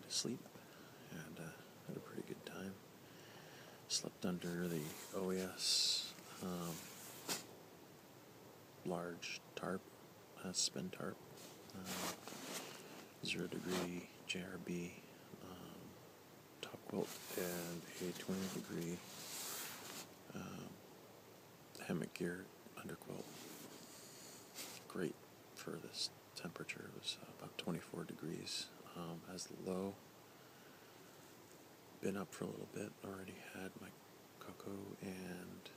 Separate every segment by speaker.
Speaker 1: night of sleep and uh, had a pretty good time. Slept under the OES um, large tarp, uh, spin tarp, uh, zero degree JRB um, top quilt, and a 20 degree um, hammock gear underquilt. Great for this temperature. It was about 24 degrees um, as low. Been up for a little bit, already had my cocoa and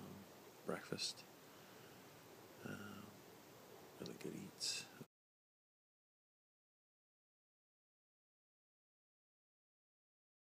Speaker 1: um, breakfast. Uh, really good eats.